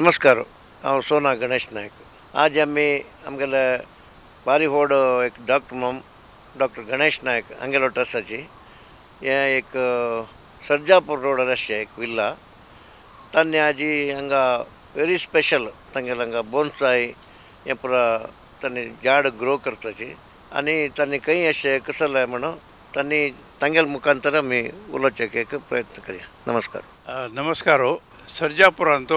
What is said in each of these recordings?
नमस्कार और सोना गणेश नायक आज आम्ही आमगेले बारीहोड एक डॉक्टर मम डॉक्टर गणेश नायक आमगेलो ट्रस्टाची हे एक सर्जापूर रोड अशें एक विल्ला तांणी आजी हांगा व्हेरी स्पेशल तांगेले हांगा बोनसाय हे पुरा तांणी झाड ग्रो करताची आनी तांणी खंय अशें कसले म्हणून तांणी तांगेल मुखांतर आमी उलोवचे एक प्रयत्न करया नमस्कार नमस्कार सर्जापुरांत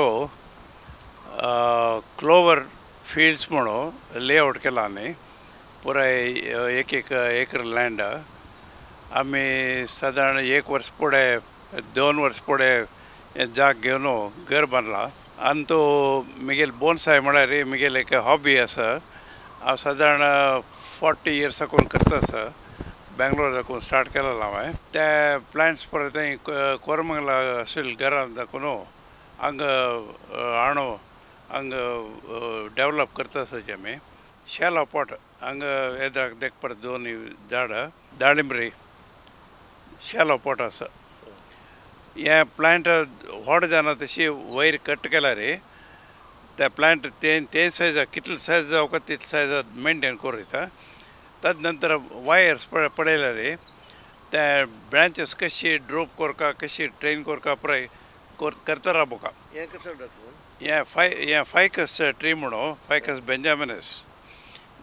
क्लोवर फील्ड्स म्हणून लेआउट केला आनी पुराय एक एक एकर लँड आमी सादारण एक वर्स फुडें दोन वर्स फुडें जाग घेवन घर बांदलां आनी तो म्हगेल बोनसाय म्हळ्यार म्हगेल एक हॉबी आसा हांव सादारण फोर्टी इयर्स साकून करता आसा बेंगलोर दाखवून स्टार्ट केलेलो हांवें ते प्लांट्स परत कोरमंगला असेल घरांत दाखवून हांगा हाणो हांगा डेवलप करता आसाचे आमी शेला पोट हांगा येद्राक देख परत दोन झाडां दाळिंबरी शेला पोट आसा हे प्लांट व्हड जाना तशी वयर कट केला रे त्या प्लांट ते ते सायजा कितले सायज जावं तितले सायज मेंटेन करूं तद नंतर वायर्स पड पडयला रे त्या ब्रांचेस कशी ड्रोप कोरका कशी ट्रेन कोरका पुराय कोर करता राबोका हें कसो Yeah, Fi- yeah Ficus uh, trimuno, Ficus benjaminis.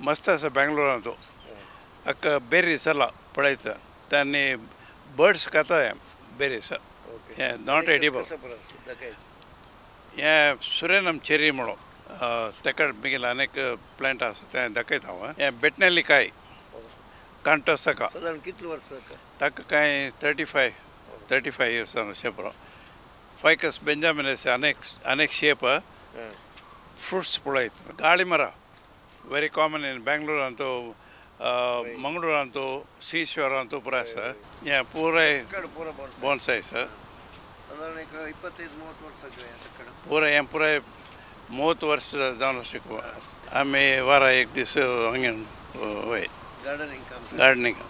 మస్తస్ Bengaluru అందు అక్క బెర్రీస్ అలా పడైతే దాన్ని బర్డ్స్ కథ బెర్రీస్ నాట్ ఎడిబుల్ ಯಾ ಸುರೇ ನಮ್ಮ ಚೆರಿ ಮಾಡೋ ತೆಕಡ್ ಮಿಗಿಲ ಅನೇಕ ಪ್ಲಾಂಟ್ ಆಸತ್ತೆ ದಕ್ಕೈತಾವ ಬೆಟ್ನೆಲ್ಲಿಕಾಯಿ ಕಾಂಟಸ್ತಕ ತಕ್ಕ ಕಾಯಿ thirty five thirty five years ಅನ್ನೋ ಶೇಪರು ಫೈಕಸ್ ಬೆಂಜಾಮಿನಸ್ ಅನೆಕ್ಸ್ ಅನೇಕ ಶೇಪ ಫ್ರೂಟ್ಸ್ ಕೂಡ ಇತ್ತು ದಾಳಿಮರ ವೆರಿ ಕಾಮನ್ ಇನ್ ಬ್ಯಾಂಗ್ಳೂರ್ ಅಂತೂ ಮಂಗಳೂರು ಅಂತೂ ಸೀಶ್ವರ ಅಂತೂ ಪುರ ಸರ್ ಪೂರ ಬೋನ್ಸಾಯ್ ಸರ್ ಪೂರ ಏನು ಪೂರ ಮೂವತ್ತು ವರ್ಷದ ದಾನ ಸಿಕ್ಕುವ. ಆಮೇ ವಾರ ಏಕ್ ದಿವಸ ಹಂಗೆ ಹೋಯ್. ಗಾರ್ಡನಿಂಗ್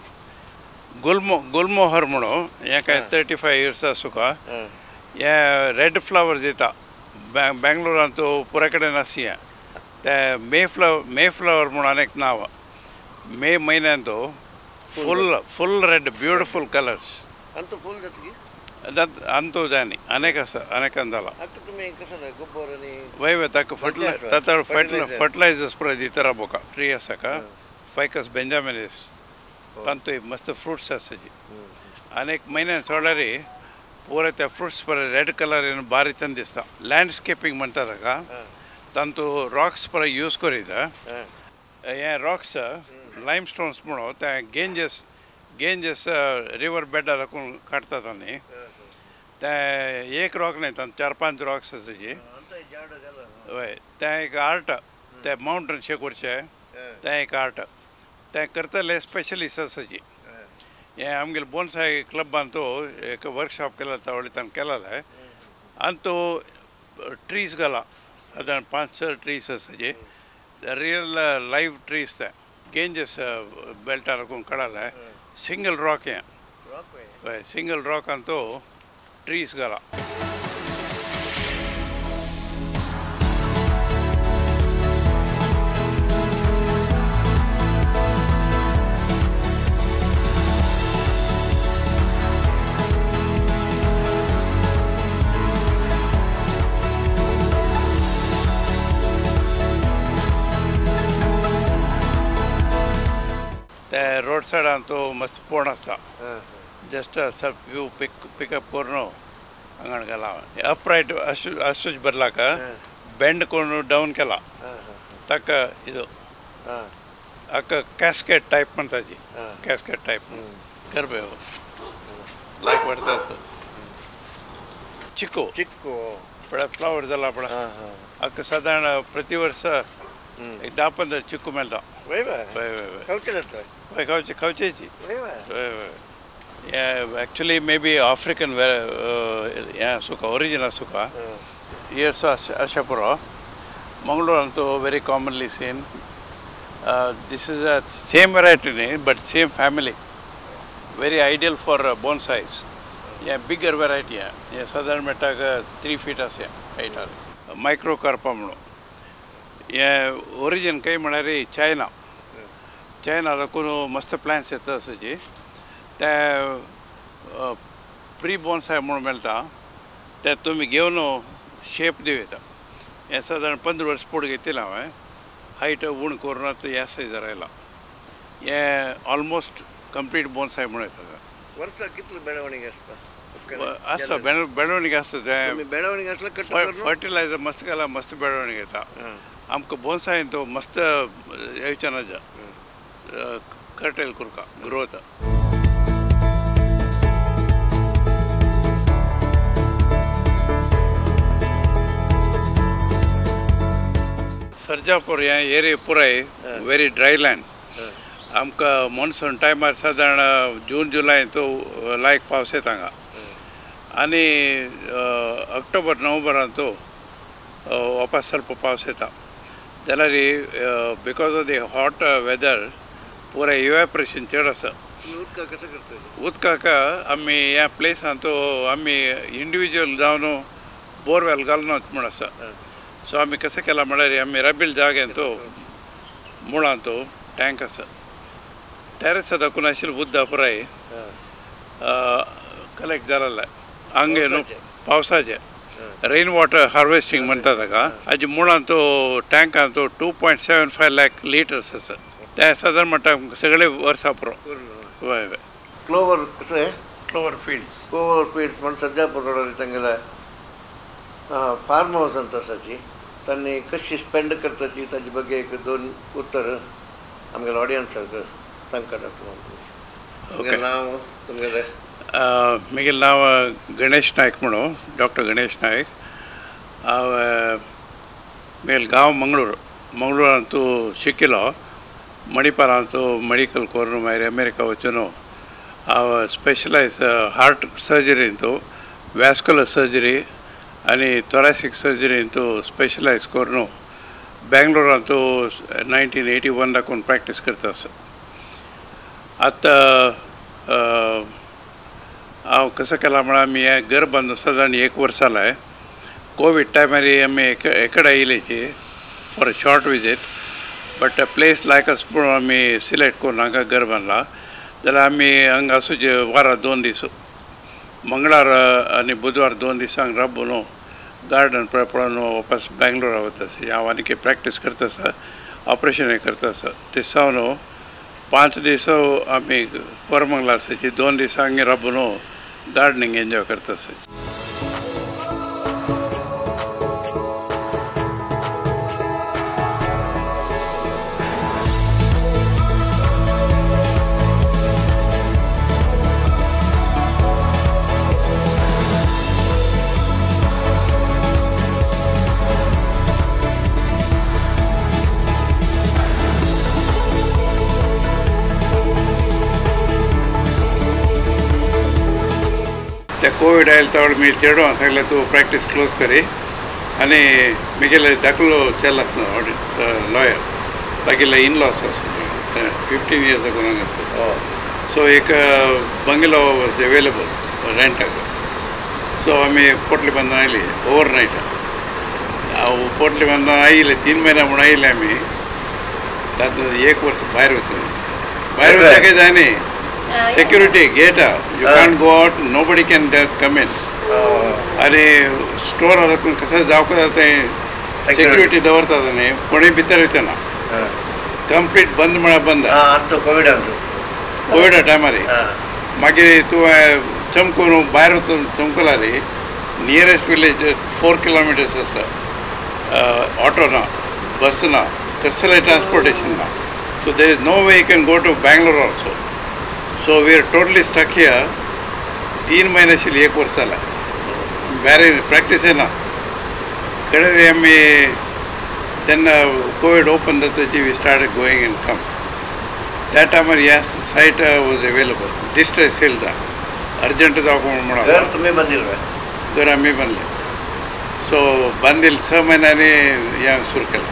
ಗುಲ್ಮೋ ಗುಲ್ಮೊಹರ್ ಮುಣು ಯಾಕೆ ತರ್ಟಿ ಫೈವ್ ಇಯರ್ಸ್ ಸುಖ. फाय इयर्स आसा हे रेड फ्लावर दिता बँग बेंगलोरांत पुरे कडेन आसा हें ते मे फ्लावर मे फ्लावर म्हणून अनेक नांव मे म्हयन्यांत full full red beautiful colours ಅಂತೂ ಫುಲ್ ಜೊತೆಗೆ अंतू जायनी अनेक आसा अनेकान जाला ಅಕ್ಕ ತುಮಿ कसं ಗೊಬ್ಬರ ನೀ वय वय ताका फर्टिलाय Fertilizer. ताता Fertilizer. फर्टिलायझर्स पुराय दिता बोका ट्री ಪೂರೈತೆ ಫ್ರೂಟ್ಸ್ ಪರ ರೆಡ್ ಕಲರ್ ಏನು ಭಾರಿ ಚಂದ ಲ್ಯಾಂಡ್ಸ್ಕೇಪಿಂಗ್ ಮಂಟದಾಗ ತಂತು ರಾಕ್ಸ್ ಪರ ಯೂಸ್ ಕೊರಿದ. ಏ ರಾಕ್ಸ್ ಲೈಮ್ ಸ್ಟೋನ್ಸ್ ಮಾಡೋ ಗೇಂಜಸ್ ಗೇಂಜಸ್ ರಿವರ್ ಬೆಡ್ ಅದಕ್ಕೂ ಕಟ್ತಾ ತ ಏಕ್ ರಾಕ್ ನೈ ಚಾರ್ ಪಾಂಚ್ ರಾಕ್ಸ್ ಅಸಜಿ ત્યાં એક આર્ટ તે માઉન્ટન છે કુરશે ત્યાં એક આર્ટ ત્યાં કરતા લે સ્પેશિયલિસ્ટ ಆಮೇಲೆ ಬೋನ್ಸಾಯಿ ಕ್ಲಬ್ ಅಂತೂ ವರ್ಕ್ಶಾಪ್ಗೆಲ್ಲ ತಗೊಳ್ಳಿ ತನ್ನ ಕೆಲಲ್ಲ ಅಂತೂ ಟ್ರೀಸ್ಗಲ್ಲ ಅದನ್ನು ಪಾನ್ಸರ್ trees Saji. Real live trees Ganges belt ಹಾಕೊಂಡು ಕಡಲ್ಲ ಸಿಂಗಲ್ ರಾಕೆ ಸಿಂಗಲ್ ರಾಕ್ ಅಂತೂ ಟ್ರೀಸ್ಗಲ್ಲ ಆಷಾಢ ಅಂತೂ ಮಸ್ತ್ ಪೂರ್ಣಸ್ತ ಜಸ್ಟ್ ಸ್ವಲ್ಪ ಯು ಪಿಕ್ ಪಿಕಪ್ ಕೂರ್ನು ಹಂಗಣಗಲ್ಲ ಅಪ್ ರೈಟ್ ಅಶು ಅಶುಜ್ ಬರ್ಲಾಕ ಬೆಂಡ್ ಕೊಂಡು ಡೌನ್ ಕೆಲ. ತಕ್ಕ ಇದು. ಅಕ್ಕ ಕ್ಯಾಸ್ಕೆಟ್ ಟೈಪ್ ಮಾಡ್ತಾ ಇದ್ದಿ. ಕ್ಯಾಸ್ಕೆಟ್ ಟೈಪ್ ಕರಿಬೇವು. ಲೈಕ್ ಮಾಡ್ತಾ ಚಿಕ್ಕು. ಚಿಕ್ಕು. ಬಡ ಫ್ಲವರ್ಸ್ ಎಲ್ಲ ಬಡ. ಅಕ್ಕ ಸಾಧಾರಣ ಪ್ರತಿ ವರ್ಷ ಹ್ಞೂ ದಾಪಂದ ಚಿಕ್ಕು ಮೇಲ್ದ viva Y Y Y ಕೌಟಿಲತ್ತ Y Cauchy ಕೌಚೇಚಿ viva Yeah, actually, maybe African, where, uh, yeah, suka, origin of suka. Here, so Ashapura, Mangalore, also very commonly seen. Uh, this is a same variety, name, but same family. Very ideal for uh, bonsais. Yeah, bigger variety. Yeah, yeah Southern Metaga, three feet as yeah, height. are. Origin ಕೈ China China ಚೈನಾದಕ್ಕೂ मस्त plants येतात असायचे. ते pre bonsai म्हणून मेळटा ते तुम्ही घेवन शेप दिव येता. हे साधारण पंदरा वर्स पोट घेतिला हांवें हायट उण करून हे आसा आयला हे ऑलमोस्ट कंप्लीट बोन्साय म्हणून येता वर्सा कितलो बेळवणीक आसता असं ಬೆಳ ಬೆಳವಣಿಗೆ असतं ते ಬೆಳವಣಿಗೆ असलं फर्टिलायझर मस्त केला मस्त ಬೆಳವಣಿಗೆ घेता. आमकां बोनसाय तो मस्त हेच्या करटेल कुरका ग्रोथ. सर्जापूर हे एरिये पुराय व्हेरी ड्राय लँड आमकां मॉन्सून टायमार सादारण जून जुलय तो लायक पावस येता हांगा आनी ऑक्टोबर नोव्हेंबरान तो वापस स्वल्प पावस येता. ಜನರಿ because of the hot weather ಪೂರ ಇವ್ಯಾಪ್ರೇಷನ್ ಚಡಸ ಉತ್ಕಾಕ ಅಮ್ಮಿ ಯಾ ಪ್ಲೇಸ್ ಅಂತೂ ಅಮ್ಮಿ ಇಂಡಿವಿಜುವಲ್ ದಾವನು ಬೋರ್ವೆಲ್ ಗಲ್ನ ಮಾಡಸ ಸೊ. ಅಮ್ಮಿ ಕಸಕ್ಕೆಲ್ಲ ಮಾಡರಿ ಅಮ್ಮಿ ರಬ್ಬಿಲ್ ಜಾಗ ಅಂತೂ ಮೂಳ ಅಂತೂ ಟ್ಯಾಂಕಸ್ ಟೆರೆಸ್ ಅದಕ್ಕೂ ನಶಿಲ್ ಬುದ್ಧ ಪುರಾಯಿ. ಕಲೆಕ್ಟ್ ಜರಲ್ಲ ಹಂಗೇನು ಪಾವಸಾಜೆ. दाखून आशिल्लें उदक पुराय कलेक्ट जालेलें हांगे न्हू पावसाचें रेन वॉटर हार्वेस्टिंग म्हणटा ताका हाजे मुळान तो टँकान तो two point seven five lakh litres आसा ते सादारण म्हणटा सगळे वर्सा पुरो हय हय क्लोवर कसं आहे फ्लोवर फील्ड्स क्लोवर फील्ड्स म्हण सर्जापूर रोडार तांगेला फार्म हाऊस ಅಂತ आसाची तांणी कशी स्पेंड करताची ताजे ಬಗ್ಗೆ एक दोन उत्तर आमगेल्या ऑडियन्साक सांगता डॉक्टर ओके नांव तुमगेलें म्हगेलें नांव गणेश नायक म्हणून डॉक्टर गणेश नायक हांव म्हगेलें गांव मंगळूर मंगळूरान तूं शिकिलो मणिपालान तूं मेडिकल करून मागीर अमेरिका वचून हांव स्पेशलायज हार्ट सर्जरीन तूं वॅस्कुलर सर्जरी आनी थोरॅसीक सर्जरीन तूं स्पेशलायज करून बेंगलोरान तूं नायन्टीन एटी वन दाखून प्रॅक्टीस करता आसा आतां हांव कसो केला म्हळ्यार आमी हें घर बांदून सादारण एक वर्स जालाय कोवीड टायमार आमी एक एकडे येयलेची for a short visit but place लायक अस म्हणून आमी सिलेक्ट करून हांगा घर बांदलां जाल्यार आमी हांगा आसूचे वारा दोन दीस मंगळार आनी बुधवार दोन दिसांक राबून गार्डन पळोवन वापस बेंगलोरा वता हांव आनी प्रॅक्टीस करता आसा ऑपरेशनूय करता आसा ते सावन पांच दीस आमी कोरमंगला आसाची दोन दिसांक राबून गार्डनिंग एन्जॉय करता आसा ते कोविड आयले त्यावेळी मी चेडवान सांगलें तूं प्रॅक्टीस क्लोज करी आनी म्हगेले धाकलो चेलो आसलो लॉयर तागेले इन लॉस आसलो फिफ्टीन इयर्स अगो हांगा सो एक बंगलो वॉज अवेलेबल रेंटाक सो आमी पोटली बांदून आयली ओवर नायट हांव पोटली बांदून आयिल्ले तीन म्हयने म्हूण आयिल्ले आमी तातूंत एक वर्स भायर वचून भायर वचून कितें जाय न्ही security security gate you can't go out. Nobody can come in ಅಲ್ಲಿ ಸ್ಟೋರ್ ಅದಕ್ಕೆ ಕಸ ಜಾಕೋದತೆ ಸೆಕ್ಯೂರಿಟಿ ದವರ್ತದೇ ಅದನ್ನೇ ಕೊನೆ ಬಿತ್ತರೈತನ ಕಂಪ್ಲೀಟ್ ಬಂದ್ ಮಾಡ ಬಂದ. ಕೋವಿಡ್ ಅಂತ ಕೋವಿಡ್ ಟೈಮಲ್ಲಿ ಮಾಗೆ ತು ಚಮಕೋನು ಬಾಯರ್ ಚಮಕೋಲಾರಿ nearest village four kilometres sir ಆಟೋನ ಬಸ್ನ ಕಸ್ಸಲ ಟ್ರಾನ್ಸ್ಪೋರ್ಟೇಷನ್ನ so there is no way you can go to Bangalore also way you can go to Bangalore also so we are totally stuck here तीन महिने आशिल्ली एक वर्स जाला ಬೇರೆ ಪ್ರಾಕ್ಟೀಸೇ ना ಕಡೆಗೆ ಆಮಿ तेन्ना Covid open जाताची we start going and come त्या टायमार ह्या सायट वॉज अवेलेबल डिस्ट्रेस येयला अर्जंट जावप म्हणून घर तुम्ही बंदिल्ले घर आमी बांदले सो बांदील स म्हयन्यांनी हें सुरू केलें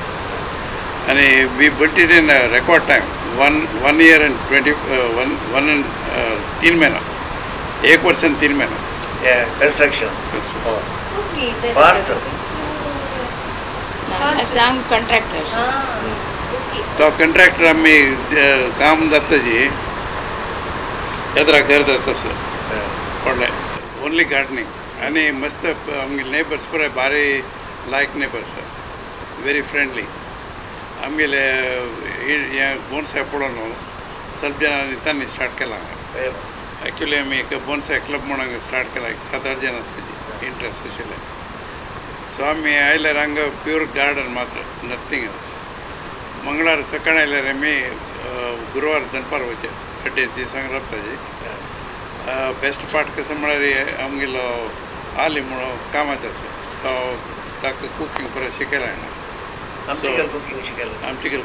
आनी we but it in record time one one year and twenty one one and तीन महीना एक वर्ष एंड तीन महीना कंस्ट्रक्शन तो कंट्रॅक्टर आम्ही काम जाता जी येद्रा घर जाता सर पडले ओन्ली गार्डनिंग आणि मस्त आमगे नेबर्स पुराय भारी लायक नेबर्स सर व्हेरी फ्रेंडली ಆಮೇಲೆ ಬೋನ್ಸಾಯ್ ಕೊಡೋನು, ಸ್ವಲ್ಪ ಜನ ತಾನೆ ಸ್ಟಾರ್ಟ್ ಕೆಲ. ಆ್ಯಕ್ಚುಲಿ ಆಮಿ ಬೋನ್ಸಾಯ್ ಕ್ಲಬ್ ಮಾಡೋಂಗೆ ಸ್ಟಾರ್ಟ್ ಕೆಲ ಸದಾರು ಜನ ಇಂಟ್ರೆಸ್ಟ್ ಇಶಿಲ್ಲ ಸ್ವಾಮಿ ಆಯ್ಲರ್ ಹಂಗೆ ಪ್ಯೂರ್ ಗಾರ್ಡನ್ ಮಾತ್ರ ನಥಿಂಗ್ ಎಲ್ಸ್ ಮಂಗಳವಾರ ಸಕಾಣ ಆಯ್ಲರ್ ಆಮಿ ಗುರುವಾರ ದನಪಾರ ವಚ್ಚೆ ದಟ್ ಈಸ್ ದಿಸಂಗ್ ರಪ್ತಾಜಿ. ಬೆಸ್ಟ್ ಪಾಠ ಕಸ ಮಾಡಿ ಆಮ್ಗಿಲ್ಲ ಆಲಿ ಮಾಡೋ ಕಾಮಾಚಾರ ತಾಕ ಕುಕಿಂಗ್ ಪರ ಶಿಕಲ Vertical ಕುಕಿಂಗ್ chicken. Vertical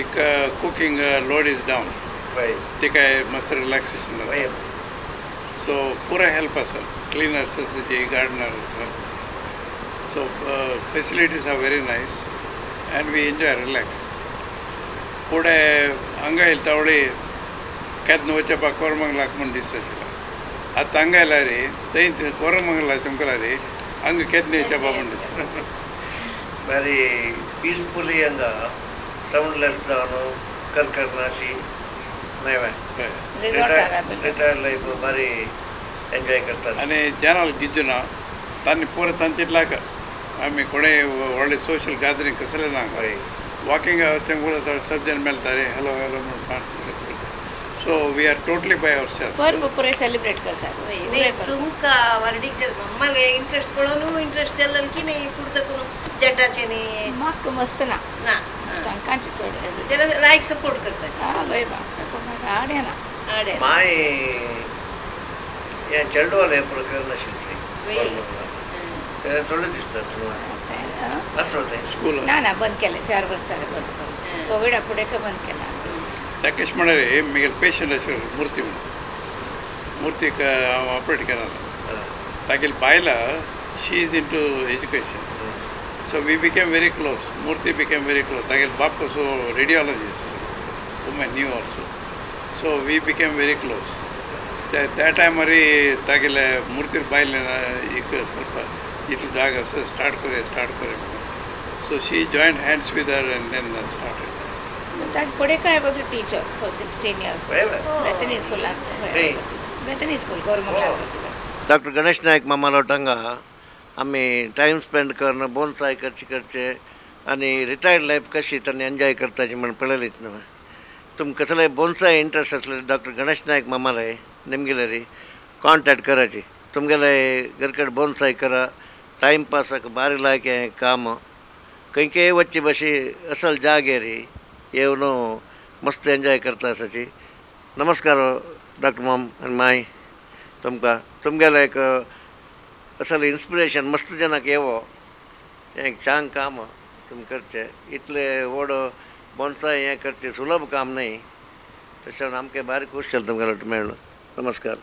ಈಗ cooking load is down down. ಮಸ್ತ್ ರಿಲ್ಯಾಕ್ಸೇಷನ್ ಸೊ ಪೂರ help sir cleaners S G gardener so facilities are very nice and we enjoy relax ಕೂಡ ಹಂಗ ಇಲ್ಲಿ ತಗೊಳ್ಳಿ ಕೆದ್ನ ವಚ್ಚಪ್ಪ ಕೋರಮಂಗಲ ಹಾಕ್ಕೊಂಡು ದಿಸ್ತಾಚಿಲ್ಲ ಅದು ಹಂಗ ಇಲ್ಲ ರೀ ದೈನ್ ಕೋರಮಂಗಲ ಚುಮಕಲ ರೀ ಹಂಗೆ ಕೆದ್ನ ಹೆಚ್ಚಪ್ಪ ಮಂಡಿಸ್ತಾರೆ very peacefully and uh, soundless ನಾನು ಕರ್ಕರ್ನಾಶಿ ನೈವೆ ರಿಟೈರ್ಡ್ ಲೈಫ್ ಭಾರಿ ಎಂಜಾಯ್ ಕರ್ತಾರೆ અને ચેનલ ગીજુના તાની પૂરે તંચિટલાક અમે ಕೊಡೆ ಒಳ್ಳೆ ಸೋಷಿಯಲ್ ಗ್ಯಾದರಿಂಗ್ ಕಸಲೆ ನಾವು ವಾಕಿಂಗ್ ಚಂಗೂಳ ಸರ್ಜನ್ ಮೇಲೆ ತಾರೆ ಹಲೋ ಹಲೋ ಮಾಡ್ತಾರೆ so we are totally by our self ಪೂರ್ವ ಪೂರೆ ಸೆಲೆಬ್ರೇಟ್ ಕರ್ತಾರೆ ತುಮಕ ವರ್ಡಿಗೆ ಮಮ್ಮಲ್ಗೆ ಇಂಟ್ರೆಸ್ಟ್ ಕೊಡೋನು ಇಂಟ್ರೆಸ್ಟ್ ಎಲ್ಲನ್ಕಿನ ಈ ಕುಡ್ದಕ್ಕೂ इंटरेस्ट जाल्लो की नाही पुढचं करून जटाचे न्ही म्हाका मस्त ना ना तांकांचे चड त्याला लायक सपोर्ट करतात हा वय बा ताका म्हाका आडे ना आडे माय हे चेडू वाले प्रकरण आशिल्ली वय. ते थोडे दिसतात ते- असं होते स्कूल ना ना बंद केले चार वर्ष झाले बंद हं. कोविडा पुढे का बंद केला त्याकेश म्हणाले मिगेल पेशंट अशें मुर्ती म्हणून मुर्तीक हांव ऑपरेट केला तागेल बायला she is in So we became very close. Murthy became very close. Like Bap was a radiologist, whom I knew also. So we became very close. At that time, ತಾಗಿಲ್ಲ ಮೂರ್ತಿರ್ ಬಾಯಿಲಿನ ಈಗ ಸ್ವಲ್ಪ ಇಟ್ಲು ಜಾಗ ಸ್ಟಾರ್ಟ್ ಕೊರೆ start Kore so she joined hands with her and then started That Kodeka, I was a teacher for 16 years. Where? Oh. Bethany School. Hey. Bethany School, Gormukla. Oh. Dr. Ganesh Naik Mamalatanga आम्ही time spend करणं bonsai करचे करचे आणि retired life कशी त्यांनी enjoy करताची म्हण पळलीत ना. तुम कसले बोनसाय इंट्रस्ट असले डॉक्टर गणेश नायक मामाला निमगेले रे कॉन्टॅक्ट करायची तुमगेले घरकडे बोनसाय करा टाईमपास बारी लायक आहे काम. खंयके वच्ची बशी असल जागे रे येऊन मस्त एन्जॉय करता असाची नमस्कार डॉक्टर माम आणि माय तुमका तुमगेला एक असल इन्स्पिरेशन मस्त जनाक येवो हें छान काम तुमी करचें इतलें व्हड बोनसाय हें करचें सुलभ काम न्ही तशें आमकां बारीक खुश जालें तुमगेलो मेळून नमस्कार